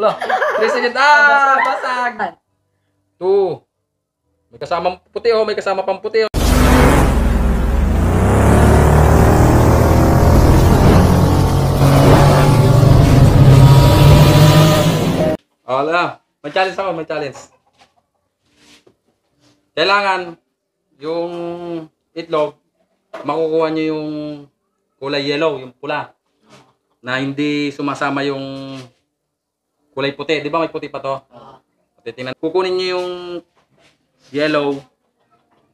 Wala. 3 seconds. Ah! Basag! 2. May kasamang puti oh. May kasama pang puti oh. Oh, wala. May challenge ako, may challenge. Kailangan yung itlog, makukuha nyo yung kulay yellow, yung pula. Na hindi sumasama yung kulay puti. Di ba may puti pa to? Puti, tingnan. Kukunin nyo yung yellow,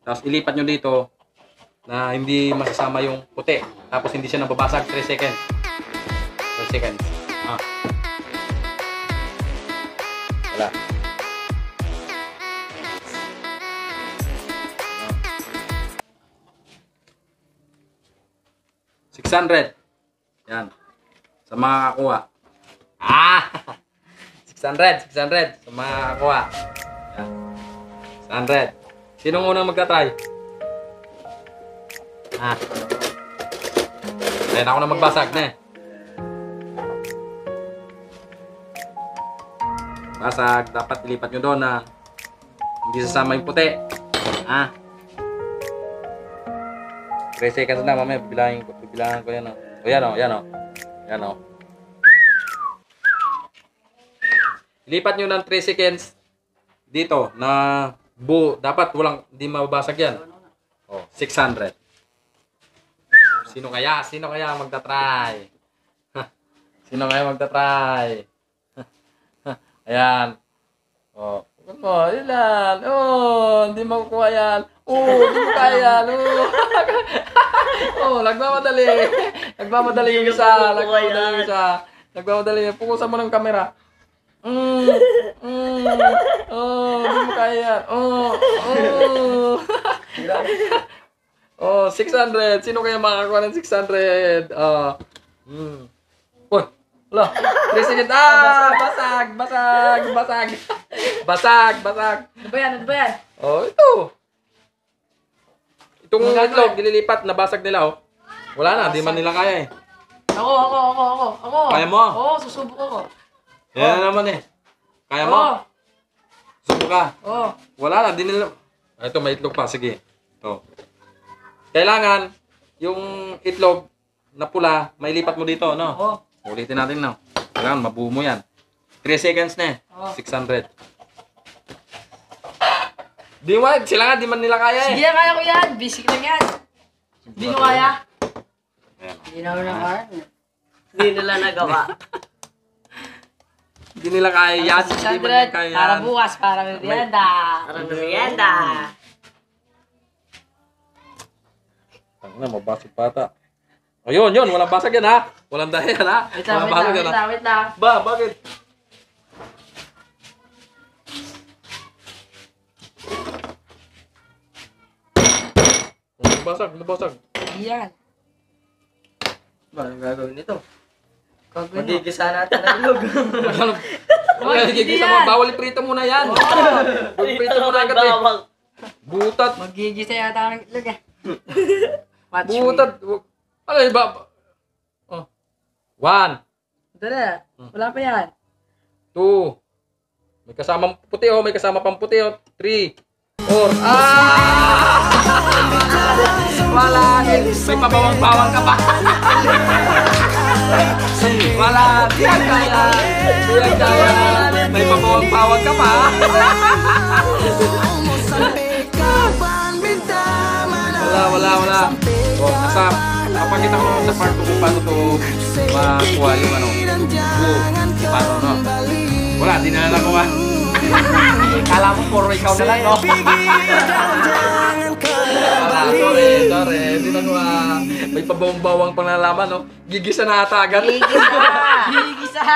tapos ilipat nyo dito na hindi masasama yung puti. Tapos hindi siya nababasag. 3 seconds. 3 seconds. Ah. Wala. Six hundred. Yan. Sa mga kakuha. Ah! 600, 600. Sa mga kakuha. Yan. 600. Sino unang magta-try? Ah. Ayan ako na magbasag na eh. Basag, dapat ilipat nyo doon na hindi sasama yung puti. Ah. 3 seconds na, mamaya bibilangin ko, bibilangin ko yan o. O yan o, yan o. Yan o. Ilipat nyo ng 3 seconds dito na bu, dapat walang, hindi mababasag yan. O, 600. Sino kaya? Sino kaya magta-try? Sino kaya magta-try? Ayan. Oh. Ano, ilan? Oh, hindi makukuha yan. Oh, hindi mo kaya yan. Oh. oh, nagmamadali. Nagmamadali yung isa. Nagmamadali yung isa. Nagmamadali. Pukusan mo ng camera. Mm, mm, oh, hindi mo kaya yan. Oh, oh. oh, 600. Sino kaya makakakuha ng 600? Oh. Mm. Uy, wala. 3 seconds. Ah, basag, basag, basag. Basag, basag. Ano ba yan? Ano ba yan? Oh, ito. Itong itlog, nililipat, nabasag nila, oh. Wala na, di man nila kaya eh. Ako, ako, ako, ako. Ako. Kaya mo? Oo, susubok ako. Yan na naman eh. Kaya mo? Oo. Subo ka. Oo. Wala na, di nila... Ah, Ito, may itlog pa. Sige. Ito. Kailangan, yung itlog na pula, may lipat mo dito, no? Oo. Ulitin natin, no? Kailangan, mabuo mo yan. 3 seconds na eh. Oo. 600. Di mo, sila nga, di man nila kaya Sige eh. na, kaya ko yan. Basic lang yan. Hindi ko kaya. Ayan. Hindi na ako na kaya. Hindi nila nagawa. Hindi nila kaya yan. Hindi man nila 600. kaya Para yan. bukas, para merienda. Para merienda. Ang na, mabasag pata. Ayun, yun, walang basag yan ha. Walang dahil ha. Wait lang, wait lang, wait yan ha. lang, wait lang. Ba, bakit? Oh, Basag, basag. Hindi yan. Ba, anong gagawin nito? Gagawin mo. Magigisa natin ang log. Ano? Hoy, Ay, hindi gigisa yan. mo. Bawal iprito muna yan. Iprito muna agad eh. Butat. Magigisa yata ng itlog eh. Watch me. Butat. Ano ba? Oh. One, Ito na. Wala pa yan. two. May kasamang puti oh. May kasama pang puti oh. Three. Four. Ah! Wala. May pabawang-bawang ka pa. Wala. Di yan kaya. Di yan kaya. May pabawang-bawang ka pa. Wala, wala, wala. Oh, nasa, napakita ko naman sa part 2 kung paano to makuha yung ano. Oh, paano, no? Wala, di na nakuha. Kala mo, puro ikaw na lang, no? Wala, sorry, sorry. Di nakuha. May pabawang-bawang pang nalaman, no? Gigisa na ata agad. Gigisa! Gigisa!